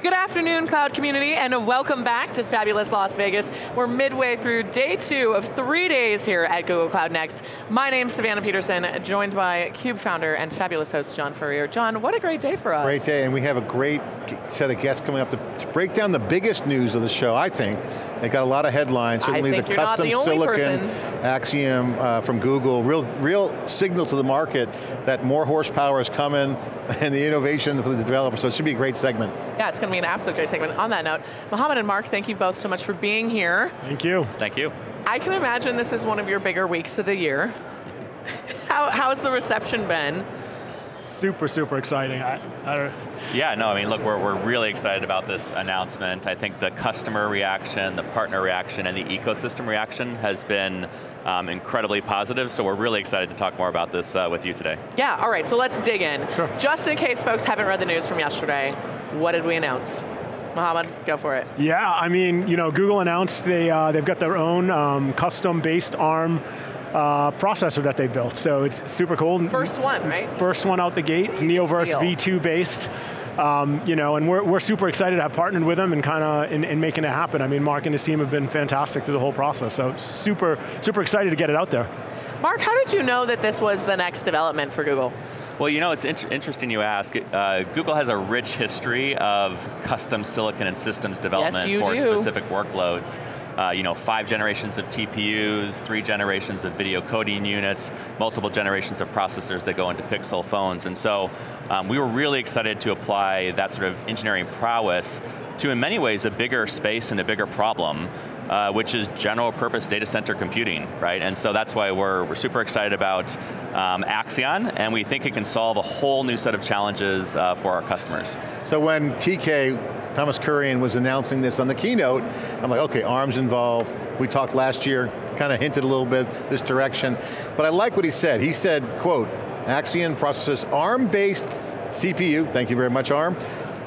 Good afternoon, cloud community, and welcome back to fabulous Las Vegas. We're midway through day two of three days here at Google Cloud Next. My name's Savannah Peterson, joined by CUBE founder and fabulous host John Furrier. John, what a great day for us. Great day, and we have a great set of guests coming up to break down the biggest news of the show, I think. They got a lot of headlines, certainly the custom the silicon, person. Axion uh, from Google, real, real signal to the market that more horsepower is coming and the innovation for the developer, so it should be a great segment. Yeah, it's going to be an absolute great segment. On that note, Mohamed and Mark, thank you both so much for being here. Thank you. Thank you. I can imagine this is one of your bigger weeks of the year. How, how's the reception been? Super, super exciting. I, I yeah, no, I mean, look, we're, we're really excited about this announcement. I think the customer reaction, the partner reaction, and the ecosystem reaction has been um, incredibly positive, so we're really excited to talk more about this uh, with you today. Yeah, all right, so let's dig in. Sure. Just in case folks haven't read the news from yesterday, what did we announce? Mohamed, go for it. Yeah, I mean, you know, Google announced they, uh, they've got their own um, custom-based ARM uh, processor that they built. So it's super cool. First one, right? First one out the gate, it's Neoverse Deal. V2 based. Um, you know, and we're, we're super excited to have partnered with them and kind of in, in, making it happen. I mean, Mark and his team have been fantastic through the whole process, so super, super excited to get it out there. Mark, how did you know that this was the next development for Google? Well, you know, it's inter interesting you ask. Uh, Google has a rich history of custom silicon and systems development yes, for do. specific workloads. Uh, you know, five generations of TPUs, three generations of video coding units, multiple generations of processors that go into Pixel phones. And so um, we were really excited to apply that sort of engineering prowess to, in many ways, a bigger space and a bigger problem uh, which is general purpose data center computing, right? And so that's why we're, we're super excited about um, Axion, and we think it can solve a whole new set of challenges uh, for our customers. So when TK, Thomas Kurian was announcing this on the keynote, I'm like, okay, ARM's involved. We talked last year, kind of hinted a little bit this direction, but I like what he said. He said, quote, Axion processes ARM-based CPU, thank you very much ARM,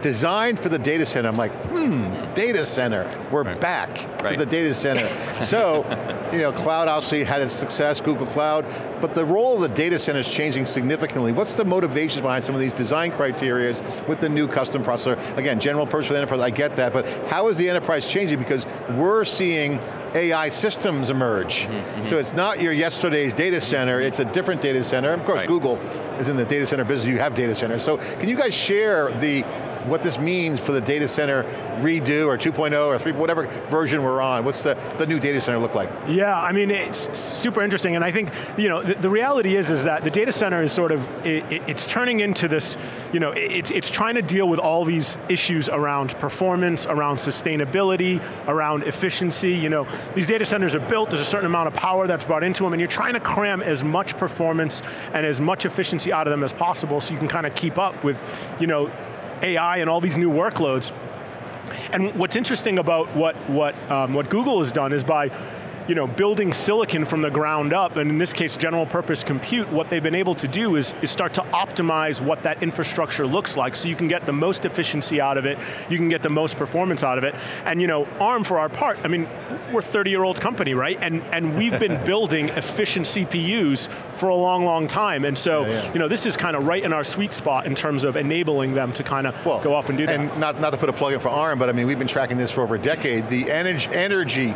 designed for the data center. I'm like, hmm, data center. We're right. back right. to the data center. so, you know, cloud obviously had its success, Google Cloud, but the role of the data center is changing significantly. What's the motivations behind some of these design criteria with the new custom processor? Again, general purpose for the enterprise, I get that, but how is the enterprise changing? Because we're seeing AI systems emerge. Mm -hmm. So it's not your yesterday's data center, it's a different data center. Of course, right. Google is in the data center business, you have data centers. So can you guys share the what this means for the data center redo or 2.0 or 3, whatever version we're on. What's the, the new data center look like? Yeah, I mean, it's super interesting, and I think, you know, the, the reality is is that the data center is sort of, it, it, it's turning into this, you know, it's, it's trying to deal with all these issues around performance, around sustainability, around efficiency, you know, these data centers are built, there's a certain amount of power that's brought into them, and you're trying to cram as much performance and as much efficiency out of them as possible so you can kind of keep up with, you know, AI and all these new workloads. And what's interesting about what, what, um, what Google has done is by you know, building silicon from the ground up, and in this case, general purpose compute, what they've been able to do is, is start to optimize what that infrastructure looks like so you can get the most efficiency out of it, you can get the most performance out of it. And you know, ARM for our part, I mean, we're a 30-year-old company, right? And, and we've been building efficient CPUs for a long, long time. And so, yeah, yeah. you know, this is kind of right in our sweet spot in terms of enabling them to kind of well, go off and do that. And not, not to put a plug in for ARM, but I mean, we've been tracking this for over a decade. The energy, energy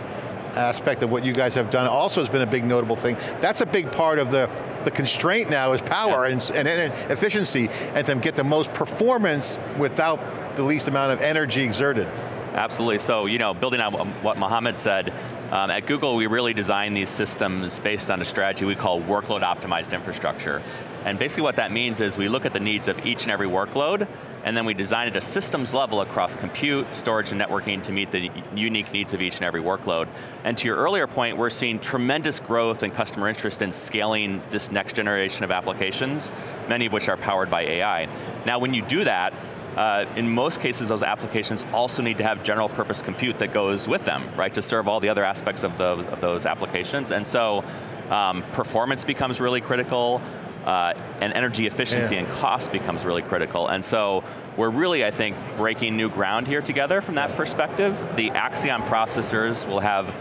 aspect of what you guys have done also has been a big notable thing. That's a big part of the, the constraint now is power and, and, and efficiency and to get the most performance without the least amount of energy exerted. Absolutely, so you know, building on what Mohamed said, um, at Google we really design these systems based on a strategy we call workload optimized infrastructure. And basically what that means is we look at the needs of each and every workload, and then we designed it at a systems level across compute, storage, and networking to meet the unique needs of each and every workload. And to your earlier point, we're seeing tremendous growth and customer interest in scaling this next generation of applications, many of which are powered by AI. Now when you do that, uh, in most cases those applications also need to have general purpose compute that goes with them, right, to serve all the other aspects of, the, of those applications. And so um, performance becomes really critical, uh, and energy efficiency yeah. and cost becomes really critical. And so we're really, I think, breaking new ground here together from that perspective. The Axion processors will have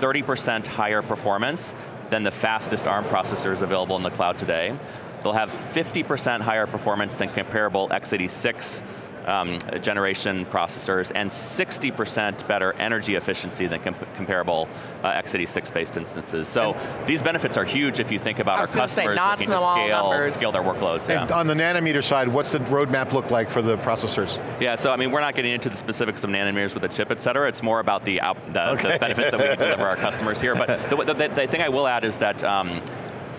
30% higher performance than the fastest ARM processors available in the cloud today. They'll have 50% higher performance than comparable x86 um, generation processors and 60% better energy efficiency than comp comparable uh, x86 based instances. So and these benefits are huge if you think about our customers say, looking to scale, scale their workloads. And yeah. on the nanometer side, what's the roadmap look like for the processors? Yeah, so I mean, we're not getting into the specifics of nanometers with the chip, et cetera. It's more about the, the, okay. the benefits that we can deliver our customers here. But the, the, the, thing I will add is that um,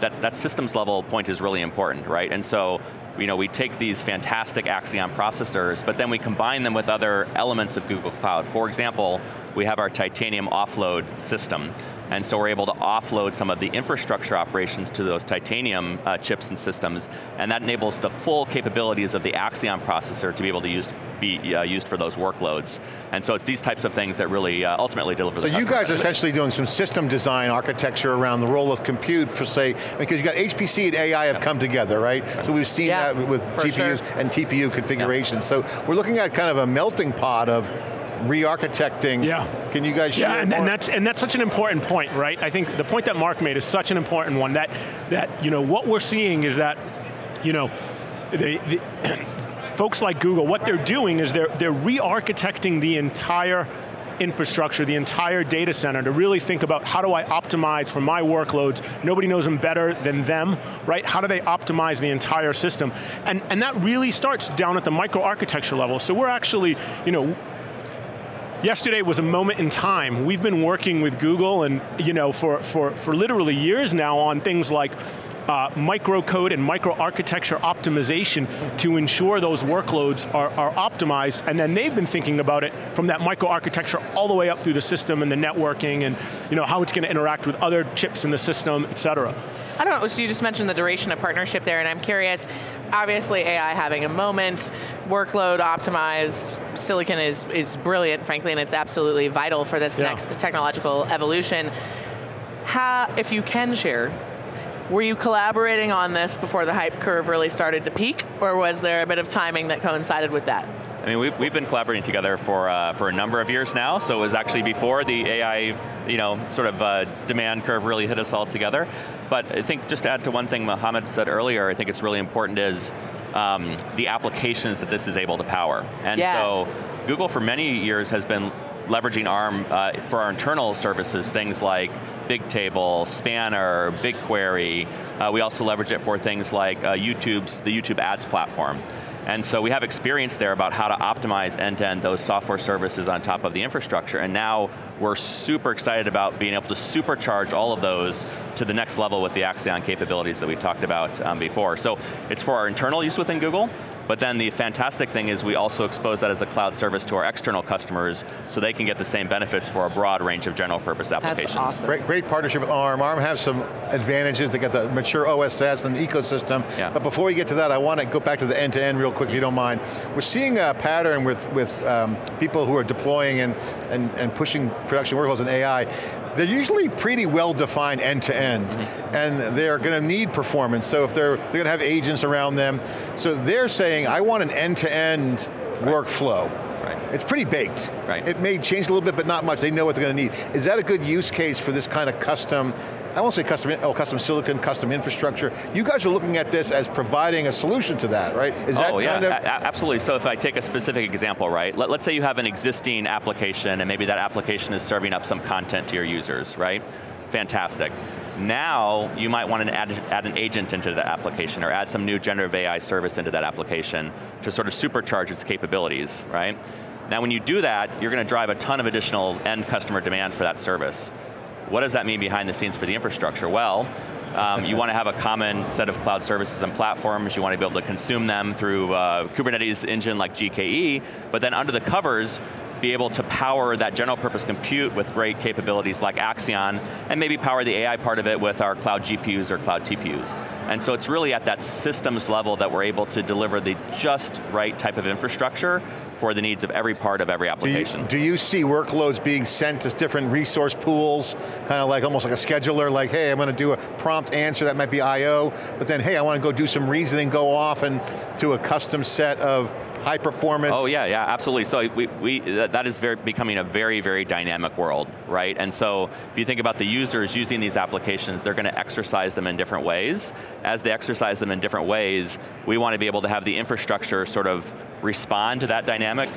that, that systems level point is really important, right? And so you know, we take these fantastic Axion processors, but then we combine them with other elements of Google Cloud. For example, we have our Titanium offload system. And so we're able to offload some of the infrastructure operations to those titanium uh, chips and systems, and that enables the full capabilities of the Axion processor to be able to use, be uh, used for those workloads. And so it's these types of things that really uh, ultimately deliver So you guys are essentially doing some system design architecture around the role of compute for say, because you got HPC and AI have come together, right? So we've seen yeah, that with GPUs sure. and TPU configurations. Yeah. So we're looking at kind of a melting pot of re-architecting. Yeah. Can you guys share Yeah, and, and, that's, and that's such an important point, right? I think the point that Mark made is such an important one, that, that you know, what we're seeing is that, you know, they, the, folks like Google, what they're doing is they're, they're re-architecting the entire infrastructure, the entire data center to really think about how do I optimize for my workloads. Nobody knows them better than them, right? How do they optimize the entire system? And, and that really starts down at the microarchitecture level. So we're actually, you know, yesterday was a moment in time. We've been working with Google and you know for, for, for literally years now on things like uh, microcode and microarchitecture optimization to ensure those workloads are, are optimized, and then they've been thinking about it from that microarchitecture all the way up through the system and the networking and you know, how it's going to interact with other chips in the system, et cetera. I don't know, so you just mentioned the duration of partnership there, and I'm curious, obviously AI having a moment, workload optimized, silicon is, is brilliant, frankly, and it's absolutely vital for this yeah. next technological evolution. How, if you can share, were you collaborating on this before the hype curve really started to peak, or was there a bit of timing that coincided with that? I mean, we've, we've been collaborating together for, uh, for a number of years now, so it was actually before the AI, you know, sort of uh, demand curve really hit us all together. But I think just to add to one thing Mohamed said earlier, I think it's really important is um, the applications that this is able to power. And yes. so Google for many years has been leveraging ARM uh, for our internal services, things like Bigtable, Spanner, BigQuery. Uh, we also leverage it for things like uh, YouTube's, the YouTube ads platform. And so we have experience there about how to optimize end-to-end -end those software services on top of the infrastructure, and now we're super excited about being able to supercharge all of those to the next level with the Axion capabilities that we talked about um, before. So it's for our internal use within Google, but then the fantastic thing is we also expose that as a cloud service to our external customers so they can get the same benefits for a broad range of general purpose applications. That's awesome. Great, great partnership with ARM. ARM has some advantages. They got the mature OSS and the ecosystem. Yeah. But before we get to that, I want to go back to the end-to-end -end real quick if you don't mind. We're seeing a pattern with, with um, people who are deploying and, and, and pushing production workloads and AI they're usually pretty well defined end to end, mm-hmm. and they're going to need performance. So if they're, they're going to have agents around them, so they're saying, I want an end to end workflow. It's pretty baked. Right. It may change a little bit, but not much. They know what they're going to need. Is that a good use case for this kind of custom I won't say custom, oh, custom silicon, custom infrastructure. You guys are looking at this as providing a solution to that, right? Is that oh, yeah, of absolutely. So if I take a specific example, right? Let, let's say you have an existing application and maybe that application is serving up some content to your users, right? Fantastic. Now, you might want to add, add an agent into that application or add some new generative AI service into that application to sort of supercharge its capabilities, right? Now when you do that, you're going to drive a ton of additional end customer demand for that service. What does that mean behind the scenes for the infrastructure? Well, um, you want to have a common set of cloud services and platforms, you want to be able to consume them through uh, Kubernetes engine like GKE, but then under the covers, be able to power that general purpose compute with great capabilities like Axion, and maybe power the AI part of it with our cloud GPUs or cloud TPUs. And so it's really at that systems level that we're able to deliver the just right type of infrastructure for the needs of every part of every application. Do you, do you see workloads being sent to different resource pools, kind of like almost like a scheduler, like, hey, I'm going to do a prompt answer, that might be I.O., but then, hey, I want to go do some reasoning, go off and to a custom set of high performance. Oh yeah, yeah, absolutely. So we, we that, is very, becoming a very, very dynamic world, right? And so if you think about the users using these applications, they're going to exercise them in different ways. As they exercise them in different ways, we want to be able to have the infrastructure sort of respond to that dynamic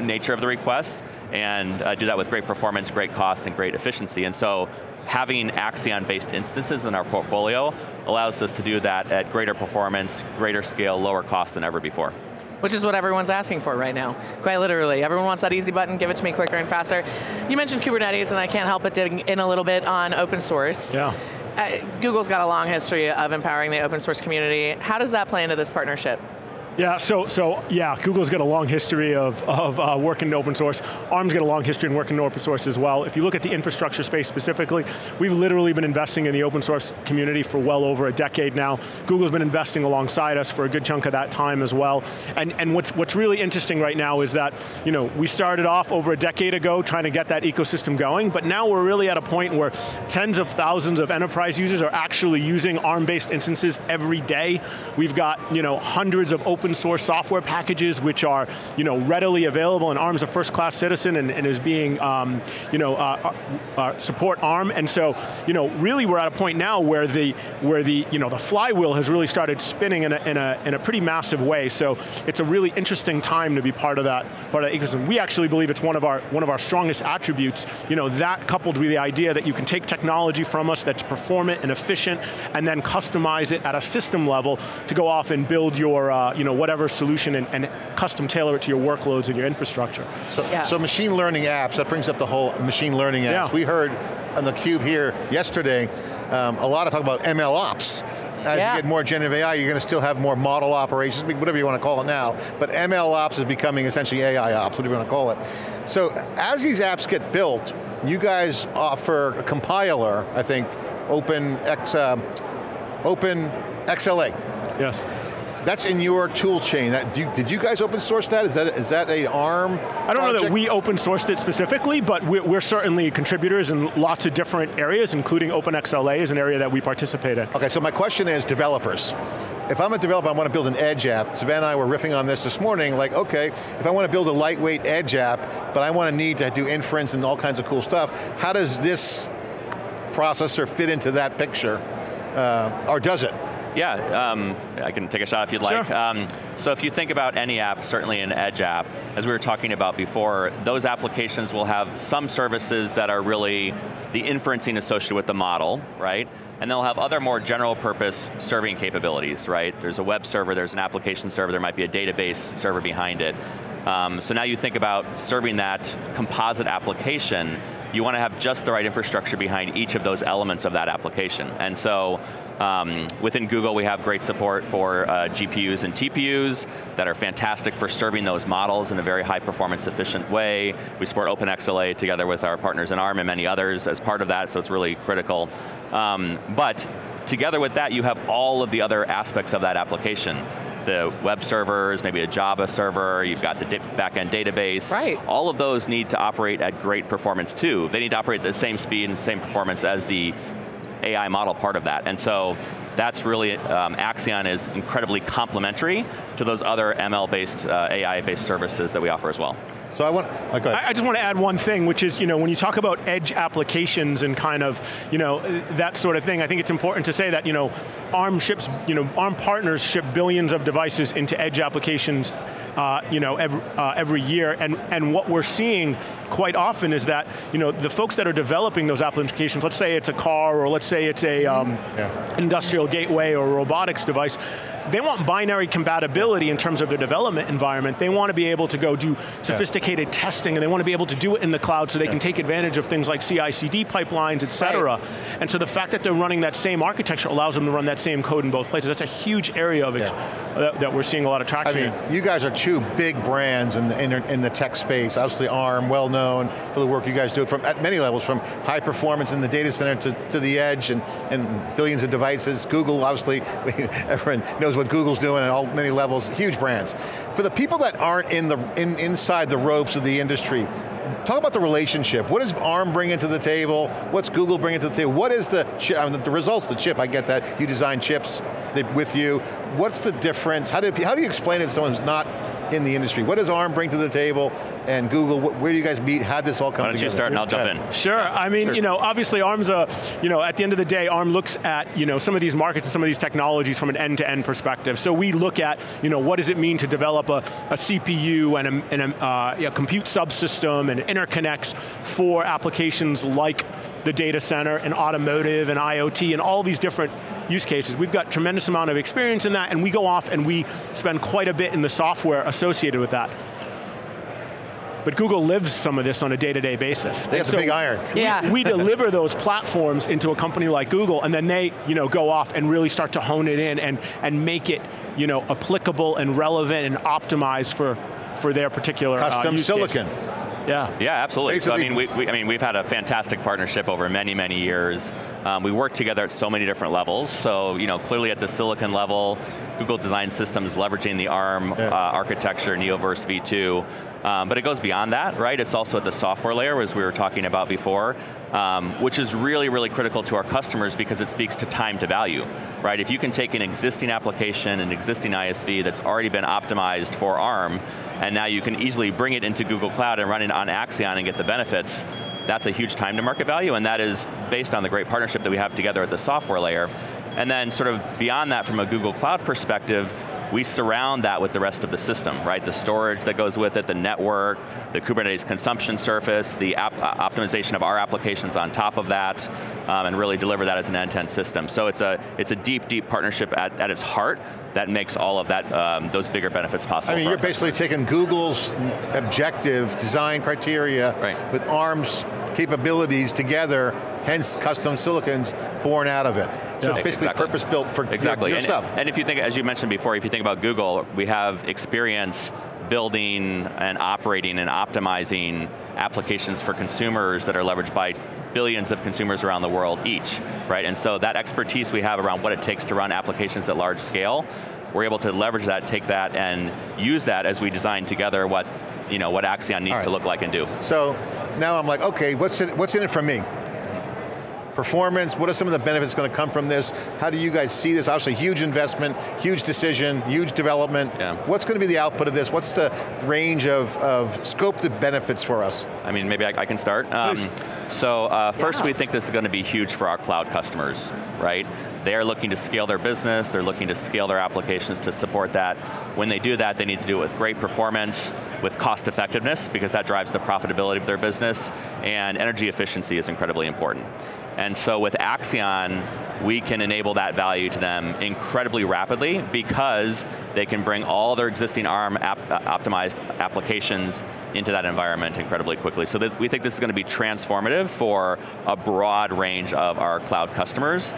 nature of the request and uh, do that with great performance, great cost, and great efficiency. And so having Axion-based instances in our portfolio allows us to do that at greater performance, greater scale, lower cost than ever before. Which is what everyone's asking for right now, quite literally. Everyone wants that easy button, give it to me quicker and faster. You mentioned Kubernetes, and I can't help but dig in a little bit on open source. Yeah. Uh, Google's got a long history of empowering the open source community. How does that play into this partnership? Yeah, so so yeah, Google's got a long history of, of uh, working in open source. ARM's got a long history in working in open source as well. If you look at the infrastructure space specifically, we've literally been investing in the open source community for well over a decade now. Google's been investing alongside us for a good chunk of that time as well. And, and what's, what's really interesting right now is that you know, we started off over a decade ago trying to get that ecosystem going, but now we're really at a point where tens of thousands of enterprise users are actually using ARM-based instances every day. We've got you know, hundreds of open open source software packages which are you know, readily available and ARM's a first class citizen and, and is being, um, you know, uh, uh, uh, support ARM. And so, you know, really we're at a point now where the, where the, you know, the flywheel has really started spinning in a, in, a, in a pretty massive way. So it's a really interesting time to be part of that, part of that ecosystem. We actually believe it's one of our, one of our strongest attributes, you know, that coupled with the idea that you can take technology from us that's performant and efficient and then customize it at a system level to go off and build your, uh, you know, whatever solution and, and, custom tailor it to your workloads and your infrastructure. So, yeah. so machine learning apps, that brings up the whole machine learning apps. Yeah. We heard on the cube here yesterday, um, a lot of talk about ML ops. As yeah. you get more generative AI, you're going to still have more model operations, whatever you want to call it now, but ML ops is becoming essentially AI ops, whatever you want to call it. So as these apps get built, you guys offer a compiler, I think, Open X, uh, Open XLA. Yes. That's in your tool chain. That, you, did you guys open source that? Is that is that a ARM I don't project? know that we open sourced it specifically, but we're, we're, certainly contributors in lots of different areas, including OpenXLA is an area that we participate in. Okay, so my question is developers. If I'm a developer, I want to build an Edge app. Savannah and I were riffing on this this morning, like, okay, if I want to build a lightweight Edge app, but I want to need to do inference and all kinds of cool stuff, how does this processor fit into that picture? Uh, or does it? Yeah, um, I can take a shot if you'd sure. like. Um, so if you think about any app, certainly an Edge app, as we were talking about before, those applications will have some services that are really the inferencing associated with the model, right? And they'll have other more general purpose serving capabilities, right? There's a web server, there's an application server, there might be a database server behind it. Um, so now you think about serving that composite application, you want to have just the right infrastructure behind each of those elements of that application. And so um, within Google, we have great support for uh, GPUs and TPUs that are fantastic for serving those models in a very high performance efficient way. We support OpenXLA together with our partners in ARM and many others as part of that, so it's really critical. Um, but together with that, you have all of the other aspects of that application the web servers, maybe a Java server, you've got the backend database. Right. All of those need to operate at great performance too. They need to operate at the same speed and same performance as the AI model part of that. And so that's really, um, Axion is incredibly complementary to those other ML-based, uh, AI-based services that we offer as well. So I want, okay. I, I just want to add one thing, which is, you know, when you talk about edge applications and kind of, you know, that sort of thing, I think it's important to say that, you know, ARM ships, you know, ARM partners ship billions of devices into edge applications uh, you know, every, uh, every year. And, and what we're seeing quite often is that you know, the folks that are developing those applications, let's say it's a car or let's say it's a um, yeah. industrial gateway or robotics device, they want binary compatibility in terms of their development environment. They want to be able to go do sophisticated yeah. testing and they want to be able to do it in the cloud so they yeah. can take advantage of things like CI/CD pipelines, et cetera. Right. And so the fact that they're running that same architecture allows them to run that same code in both places. That's a huge area of it yeah. that, that, we're seeing a lot of traction I mean, in. you guys are two big brands in the, in, in the tech space. Obviously ARM, well known for the work you guys do from at many levels, from high performance in the data center to, to the edge and, and billions of devices. Google, obviously, everyone knows knows what Google's doing at all many levels, huge brands. For the people that aren't in the in, inside the ropes of the industry, talk about the relationship. What does ARM bring into the table? What's Google bringing to the table? What is the, I mean, the results, the chip, I get that. You design chips with you. What's the difference? How do, how do you explain it to someone who's not in the industry. What does ARM bring to the table, and Google, where do you guys meet, how did this all come Why don't together? you start and I'll jump in. Sure, I mean, Sure. you know, obviously ARM's a, you know, at the end of the day, ARM looks at, you know, some of these markets and some of these technologies from an end-to-end perspective. So we look at, you know, what does it mean to develop a, a CPU and a, and a uh, yeah, compute subsystem and interconnects for applications like the data center and automotive and IoT and all these different use cases. We've got tremendous amount of experience in that and we go off and we spend quite a bit in the software associated with that. But Google lives some of this on a day-to-day basis. They got And the big iron. Yeah. we deliver those platforms into a company like Google and then they you know, go off and really start to hone it in and, and make it you know, applicable and relevant and optimized for, for their particular uh, Custom use case. Silicon. Yeah. Yeah, absolutely. so I mean, we, we, I mean, we've had a fantastic partnership over many, many years. Um, we work together at so many different levels. So, you know, clearly at the silicon level, Google Design Systems leveraging the ARM Yeah. uh, architecture, Neoverse V2. Um, but it goes beyond that, right? It's also at the software layer, as we were talking about before, um, which is really, really critical to our customers because it speaks to time to value, right? If you can take an existing application, an existing ISV that's already been optimized for ARM, and now you can easily bring it into Google Cloud and run it on Axion and get the benefits, that's a huge time to market value, and that is based on the great partnership that we have together at the software layer. And then sort of beyond that from a Google Cloud perspective, we surround that with the rest of the system, right? The storage that goes with it, the network, the Kubernetes consumption surface, the app, uh, optimization of our applications on top of that, um, and really deliver that as an end-to-end system. So it's a, it's a deep, deep partnership at, at its heart that makes all of that, um, those bigger benefits possible. I mean, you're basically taking Google's objective design criteria Right. with ARM's capabilities together, hence custom silicons born out of it. So it's basically Exactly. purpose-built for your- Exactly, your, and, stuff. and if you think, as you mentioned before, if you think about Google, we have experience building and operating and optimizing applications for consumers that are leveraged by billions of consumers around the world each, right? And so that expertise we have around what it takes to run applications at large scale, we're able to leverage that, take that, and use that as we design together what, you know, what Axion needs right. to look like and do. So now I'm like, okay, what's in, what's in it for me? Performance, what are some of the benefits going to come from this? How do you guys see this? Obviously huge investment, huge decision, huge development. Yeah. What's going to be the output of this? What's the range of, of scope to benefits for us? I mean, maybe I, I can start. Um. So uh, first Yeah. we think this is going to be huge for our cloud customers, right? They are looking to scale their business, they're looking to scale their applications to support that. When they do that, they need to do it with great performance, with cost effectiveness, because that drives the profitability of their business, and energy efficiency is incredibly important. And so with Axion, we can enable that value to them incredibly rapidly because they can bring all their existing ARM app, uh, optimized applications into that environment incredibly quickly. So we think this is going to be transformative for a broad range of our cloud customers.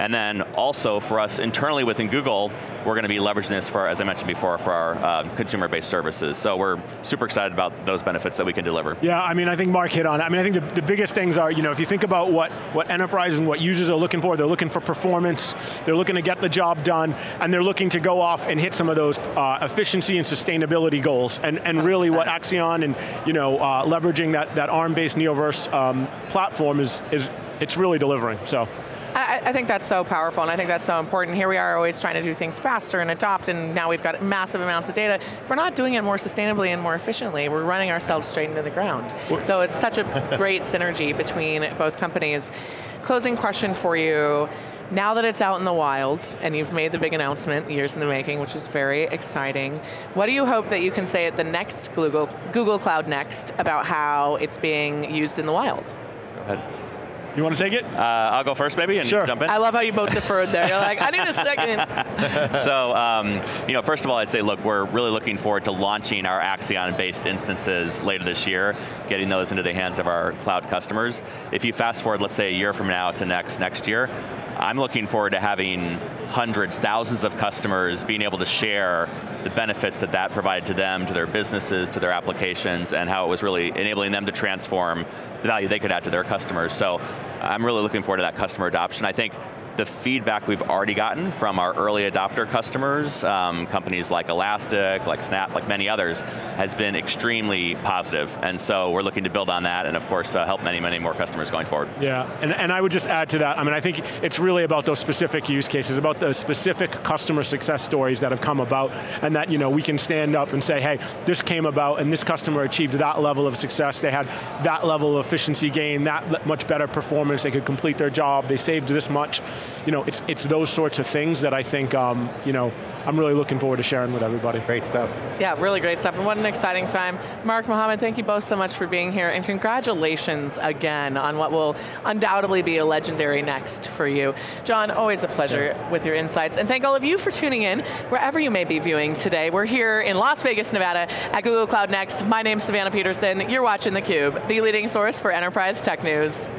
And then also for us internally within Google, we're going to be leveraging this for, as I mentioned before, for our uh, consumer-based services. So we're super excited about those benefits that we can deliver. Yeah, I mean, I think Mark hit on it. I mean, I think the, the biggest things are, you know, if you think about what, what enterprises and what users are looking for, they're looking for performance, they're looking to get the job done, and they're looking to go off and hit some of those uh, efficiency and sustainability goals. And, and really what Axion and, you know, uh, leveraging that, that ARM-based Neoverse um, platform is, is, it's really delivering, so. I, I think that's so powerful, and I think that's so important. Here we are always trying to do things faster and adopt, and now we've got massive amounts of data. If we're not doing it more sustainably and more efficiently, we're running ourselves straight into the ground. So it's such a great synergy between both companies. Closing question for you. Now that it's out in the wild, and you've made the big announcement, years in the making, which is very exciting, what do you hope that you can say at the next Google, Google Cloud Next about how it's being used in the wild? Go ahead. You want to take it? Uh, I'll go first maybe and Sure. jump in. I love how you both deferred there. You're like, I need a second. so, um, you know, first of all, I'd say, look, we're really looking forward to launching our Axion-based instances later this year, getting those into the hands of our cloud customers. If you fast forward, let's say a year from now to next next year, I'm looking forward to having hundreds, thousands of customers being able to share the benefits that that provided to them, to their businesses, to their applications, and how it was really enabling them to transform the value they could add to their customers. So I'm really looking forward to that customer adoption. I think the feedback we've already gotten from our early adopter customers, um, companies like Elastic, like Snap, like many others, has been extremely positive. And so we're looking to build on that and of course uh, help many, many more customers going forward. Yeah, and, and I would just add to that, I mean, I think it's really about those specific use cases, about the specific customer success stories that have come about, and that you know we can stand up and say, hey, this came about and this customer achieved that level of success, they had that level of efficiency gain, that much better performance, they could complete their job, they saved this much. You know, it's, it's those sorts of things that I think, um, you know, I'm really looking forward to sharing with everybody. Great stuff. Yeah, really great stuff, and what an exciting time. Mark, Mohamed, thank you both so much for being here, and congratulations again on what will undoubtedly be a legendary next for you. John, always a pleasure yeah. with your insights, and thank all of you for tuning in, wherever you may be viewing today. We're here in Las Vegas, Nevada, at Google Cloud Next. My name's Savannah Peterson. You're watching theCUBE, the leading source for enterprise tech news.